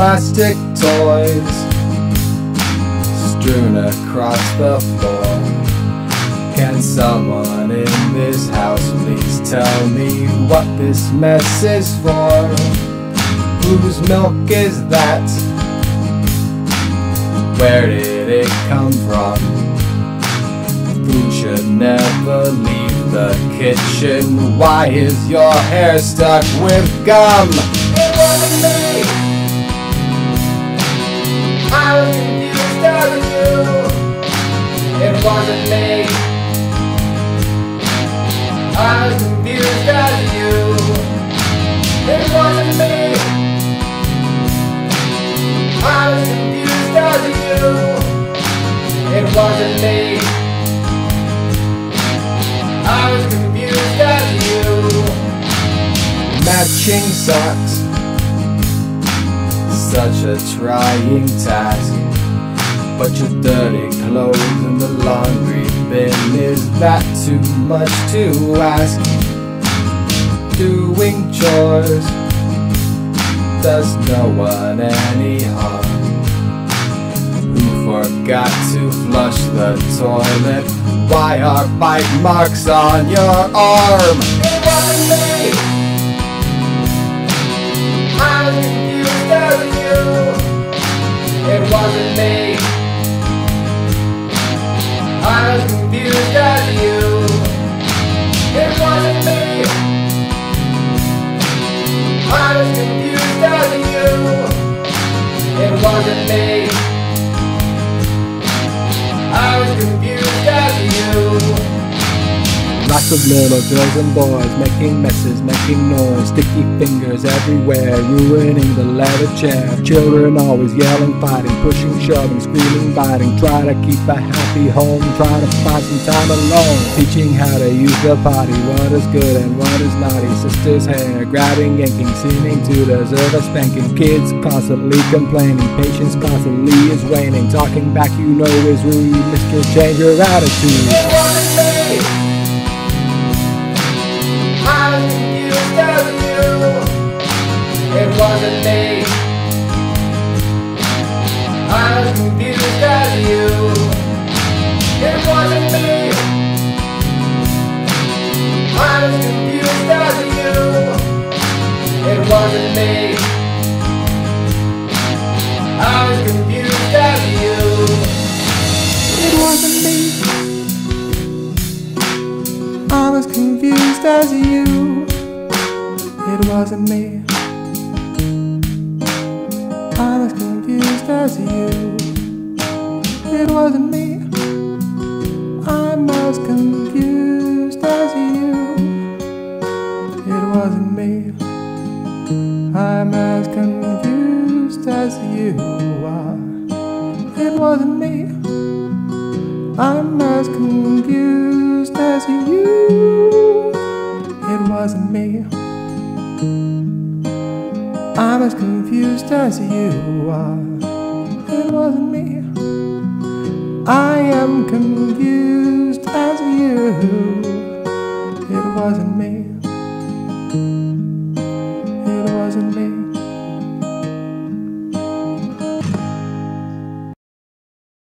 plastic toys strewn across the floor. Can someone in this house please tell me what this mess is for? Whose milk is that? Where did it come from? Food should never leave the kitchen. Why is your hair stuck with gum? It wasn't me. Wasn't me. I was confused as you. It wasn't me. I was confused as you. It wasn't me. I was confused as you. Matching socks. Such a trying task. But your dirty clothes in the laundry bin is that too much to ask? Doing chores does no one any harm. Who forgot to flush the toilet? Why are bite marks on your arm? It wasn't me. I was confused as you. It wasn't me. I was confused as you. It wasn't me. I was confused as you. It wasn't me. Of little girls and boys making messes, making noise, sticky fingers everywhere, ruining the leather chair. Children always yelling, fighting, pushing, shoving, screaming, biting. Try to keep a happy home, try to find some time alone. Teaching how to use the potty, what is good and what is naughty. Sister's hair, grabbing, yanking, seeming to deserve a spanking. Kids constantly complaining, patience constantly is waning. Talking back, you know, is rude. Mister, change your attitude. I was confused as you. It wasn't me. I was confused as you. It wasn't me. I was confused as you. It wasn't me. I'm as confused as you. It wasn't me. I'm as confused as you are. It wasn't me. I'm as confused as you. It wasn't me. I'm as confused as you are. It wasn't me. I am confused as you doesn't make